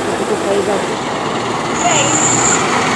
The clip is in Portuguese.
que Bem.